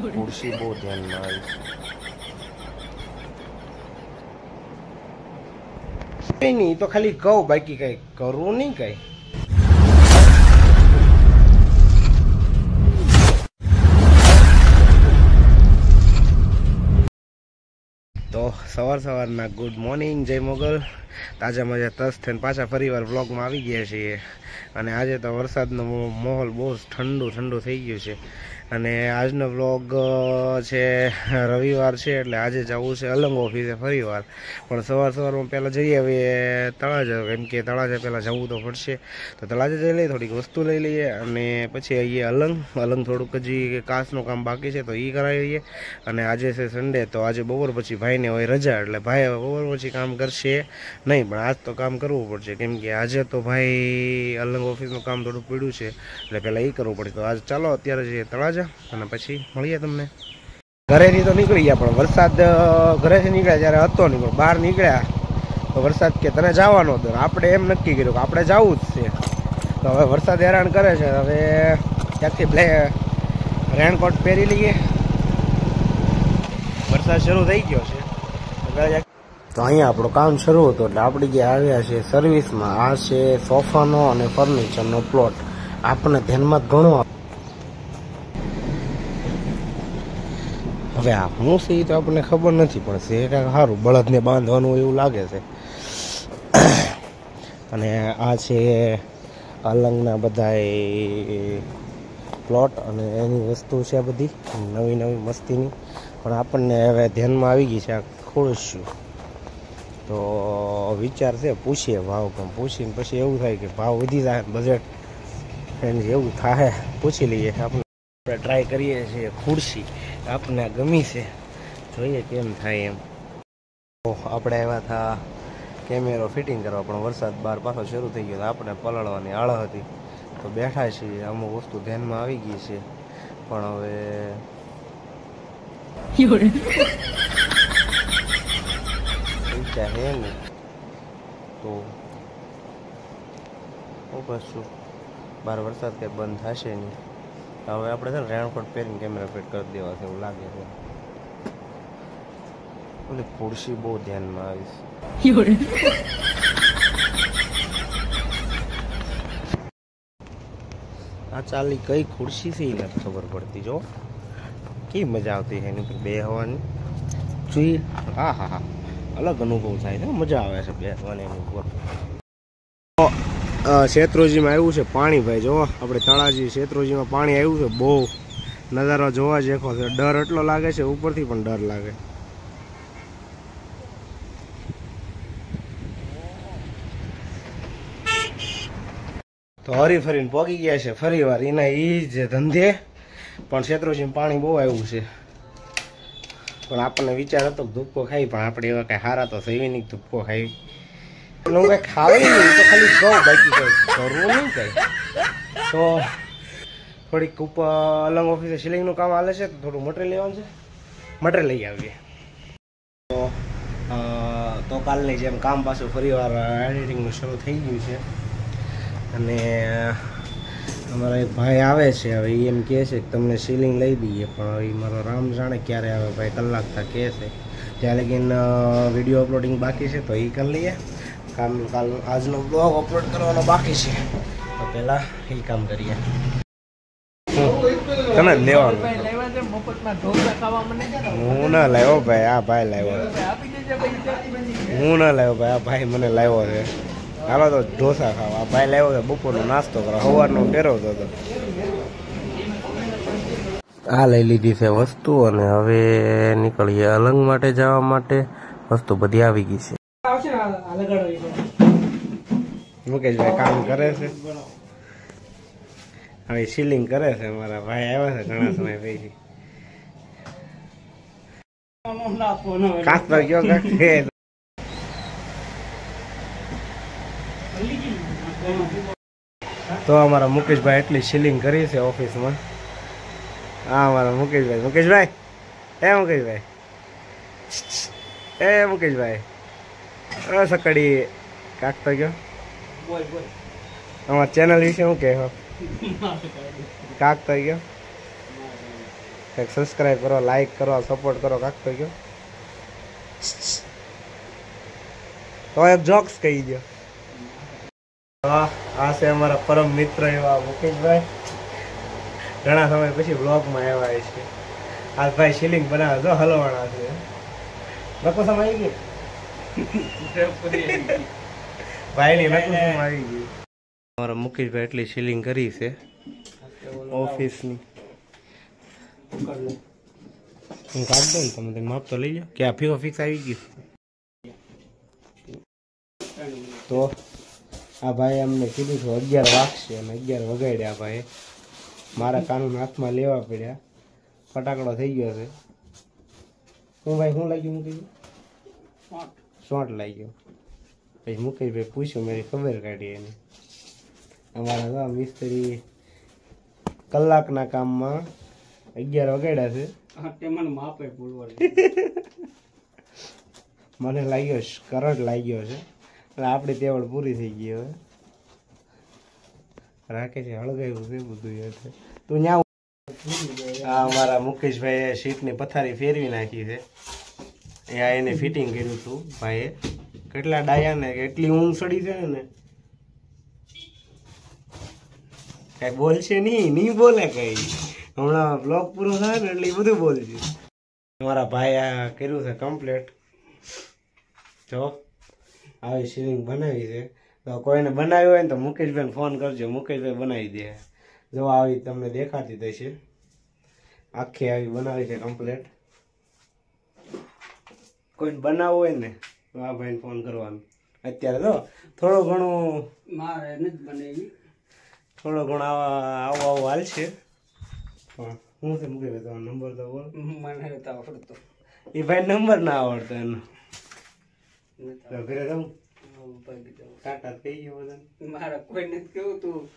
ખુરશી બહુ ધ્યાનમાં આવી કઈ નહીં તો ખાલી કહું બાકી કઈ કરવું નહીં કઈ. તો સવાર સવારના ગુડ મોર્નિંગ જય મોગલ. તાજા મજા તસ થઈને પાછા ફરીવાર બ્લોગમાં આવી ગયા છીએ. અને આજે તો વરસાદનો માહોલ બહુ જ ઠંડુ ઠંડુ થઈ ગયું છે. અને આજનો વ્લોગ છે, રવિવાર છે, એટલે આજે જવું છે અલંગ ઓફિસે ફરીવાર. પણ સવાર સવારમાં પહેલાં જઈએ આવીએ તળાજા, કેમ કે તળાજા પહેલાં જવું તો પડશે. તો તળાજા જઈ લઈએ, થોડીક વસ્તુ લઈ લઈએ, અને પછી આવીએ અલંગ. અલંગ થોડુંક હજી કાસનું કામ બાકી છે, તો એ કરાવી લઈએ અને આજે છે સન્ડે તો આજે બપોર પછી ભાઈને હોય રજા, એટલે ભાઈ હવે બપોર પછી કામ કરશે નહીં. પણ આજ તો કામ કરવું પડશે. કેમ કે આજે તો ભાઈ અલંગ ઓફિસનું કામ થોડું પડ્યું છે, એટલે પહેલાં એ કરવું પડે. તો આજ ચાલો, અત્યારે જઈએ તળાજા અને પછી મળીએ તમને. ઘરેથી તો નીકળી ગયા, પણ વરસાદ ઘરેથી નીકળ્યા જ્યારે હતો નહીં, પણ બહાર નીકળ્યા. તો વરસાદ કે તને જવાનો હતો, આપણે એમ નક્કી કર્યું કે આપણે જવું જ છે. તો હવે વરસાદ હેરાન કરે છે, હવે ત્યાંથી બ્લે, રેનકોટ પહેરી લઈએ. વરસાદ શરૂ થઈ ગયો છે. તો અહીંયા આપણું કામ શરૂ હતું એટલે આપણે જે આવ્યા છે સર્વિસમાં, આ છે સોફાનો અને ફર્નિચરનો પ્લોટ. આપણને ધ્યાનમાં ઘણો હવે આ હું છે તો આપણને ખબર નથી, પણ છે સારું. બળદને બાંધવાનું એવું લાગે છે. અને આ છે અલંગના બધા પ્લોટ અને એની વસ્તુ છે બધી નવી નવી મસ્તીની. પણ આપણને હવે ધ્યાનમાં આવી ગઈ છે આ ખુરશીઓ. તો વિચાર છે, પૂછીએ ભાવ પણ. પૂછીને પછી એવું થાય કે ભાવ વધી જાય બજેટ એની એવું થાય પૂછી લઈએ. આપણે આપણે ટ્રાય કરીએ છીએ ખુરશી. આપણને ગમી છે. જોઈએ કેમ થાય એમ. આપણે આવ્યા હતા કેમેરો ફિટિંગ કરવા, પણ વરસાદ બહાર પાછો શરૂ થઈ ગયો આપણે પલળવાની આળ હતી. તો બેઠા છીએ, અમુક વસ્તુ ધ્યાનમાં આવી ગઈ છે. પણ હવે क्या है नहीं? તો હું કશું બહાર વરસાદ કંઈ બંધ થશે નહીં. હવે આપણે છે ને રેણકોટ પહેરીને કેમેરા ફિટ કરી દેવા છે એવું લાગે છે. એટલે ખુરશી બહુ ધ્યાનમાં આવીશ આ ચાલી કઈ ખુરશી છે એ નથી ખબર પડતી જો. કેવી મજા આવતી છે એની ઉપર બે હવાની જોઈ હા હા હા. અલગ અનુભવ થાય છે. મજા આવે છે બેસવાની એની ઉપર. તો, આવ્યું છે પાણી ભાઈ જો આપણે તળાજી શેત્રુંજીમાં પાણી આવ્યું છે. બહુ નજારો જોવા જેખો છે. ડર એટલો લાગે છે ઉપરથી પણ ડર લાગે. તો હરી ફરીને પોગી ગયા છે ફરી વાર એના એ જ ધંધે. પણ શેત્રુંજીમાં પાણી બહુ આવ્યું છે. પણ આપણને વિચાર હતો ધૂપકો ખાઈ, પણ આપણે એવા કઈ હારા તો સેવી નહીં ધૂપકો ખાઈ. પણ હું કઈ ખાવી નહીં, તો ખાલી કહું બાકી કરવું નહીં કઈ. તો થોડીક ઉપર અલંગ ઓફિસે સિલિંગનું કામ હાલે છે, તો થોડું મટીરિયલ લેવાનું છે. મટીરિયલ લઈ આવીએ. તો તો કાલની જેમ કામ પાછું ફરીવાર એડિટિંગનું શરૂ થઈ ગયું છે. અને અમારા એક ભાઈ આવે છે હવે એ એમ કહે છે કે તમને સીલિંગ લઈ દઈએ પણ હવે મારો રામ જાણે ક્યારે આવે ભાઈ કલાક થા કહે છે. ત્યાં લગીન વીડિયો અપલોડિંગ બાકી છે તો એ કરી લઈએ. કામ કાલ આજનો બ્લોગ અપલોડ કરવાનો બાકી છે. તો પહેલાં એ કામ કરીએ. તને જ લેવાનું. હું ના લાવ્યો ભાઈ આ ભાઈ લાવ્યો. હું ના લાવ્યો ભાઈ આ ભાઈ મને લાવ્યો છે. હાલો તો ઢોસા ખાવા. ભાઈ લાવ્યો છે બપોરનો નાસ્તો કરો સવારનો ફેરવતો હતો આ લઈ લીધી છે વસ્તુ અને હવે નીકળીએ અલંગ માટે જવા માટે. વસ્તુ બધી આવી ગઈ છે. મુકેશભાઈ કામ કરે છે. હવે સીલિંગ કરે છે મારા ભાઈ આવ્યા છે ઘણા સમય પછી. કાચ પર ગયો કાંક તો અમારા મુકેશભાઈ એટલી સીલિંગ કરી છે ઓફિસમાં. હા અમારા મુકેશભાઈ. મુકેશભાઈ! એ મુકેશભાઈ! એ મુકેશભાઈ! સકડી કાકતો ગયો. અમારા ચેનલ વિશે શું કહેવો કાકતો ગયો. કંઈક સબસ્ક્રાઈબ કરો લાઈક કરો સપોર્ટ કરો કાકતો ગયો. તો એક જોક્સ કહી હા આ છે અમારા પરમ મિત્ર એવા મુકેશભાઈ. ઘણા સમય પછી બ્લોગમાં આવ્યા છે. આ ભાઈ શિલિંગ બનાવે જો હલવાણા છે. લખો સમય આવી ગયો? ભાઈની લખો સમય આવી ગયું. અમારા મુકેશભાઈ એટલી શિલિંગ કરી છે. ઓફિસની. હું કાઢ દઉં તમે માપ તો લઈ જાઓ કે આ ફીઓ ફિક્સ આવી ગયું? તો આ ભાઈ અમને કીધું હતું અગિયાર વાગશે અને અગિયાર વગાડ્યા ભાઈ. મારા કાનૂન હાથમાં લેવા પડ્યા. ફટાકડો થઈ ગયો છે. હું ભાઈ શું લાગ્યું મૂકી શોટ. લાગ્યો. પછી મુકેશભાઈ પૂછ્યું મારી ખબર કાઢી એની. અમારા મિસ્ત્રી કલાકના કામમાં અગિયાર વગાડ્યા છે. મને લાગ્યો છે, કરંટ લાગ્યો છે. એટલે આપણી તેવડ પૂરી થઈ ગઈ હવે. રાખે છે હળગાવ્યું છે બધું એ તું ન્યા આ અમારા મુકેશભાઈએ સીટની પથારી ફેરવી નાખી છે. આ એને ફિટિંગ કર્યું હતું ભાઈએ. કેટલા ડાયા ને એટલી ઊંઘ સડી છે ને. કઈ બોલશે નહીં નહીં બોલે કઈ. હમણાં બ્લોગ પૂરો થાય ને એટલે બધું બોલશે મારા ભાઈ આ કર્યું છે કમ્પ્લીટ જો. આવી સિલિંગ બનાવી છે તો કોઈને બનાવ્યું હોય ને તો મુકેશભાઈને ફોન કરજો. મુકેશભાઈ બનાવી દે. જો આવી તમને દેખાતી થશે આખી આવી બનાવી છે કમ્પ્લેટ કોઈને બનાવવું હોય ને તો આ ભાઈને ફોન કરવાનો. અત્યારે તો થોડું ઘણું મારે નથી બનાવી. થોડો ઘણો આવા આવું આવું હાલશે પણ હું છે મૂકી તમારો નંબર તો બોલ. મને આવડતો. એ ભાઈ નંબર ના આવડતો એનો. ઘરે રહું? ટાટા થઈ ગયો બધાને? મારા કોઈ નથી કેવું તું.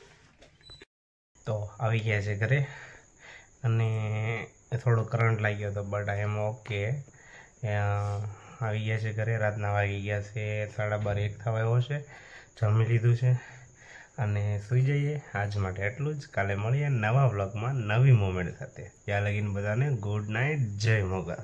તો આવી ગયા છે ઘરે. અને થોડો કરંટ લાગ્યો હતો બટ આઈ એમ ઓકે આવી ગયા છે ઘરે. રાતના વાગી ગયા છે. સાડા બાર એક થવા આવ્યો છે. જમી લીધું છે. અને સૂઈ જઈએ. આજ માટે એટલું જ. કાલે મળીએ નવા વ્લોગમાં નવી મોમેન્ટ સાથે. ત્યાં લગીને બધાને ગુડ નાઇટ જય મોગલ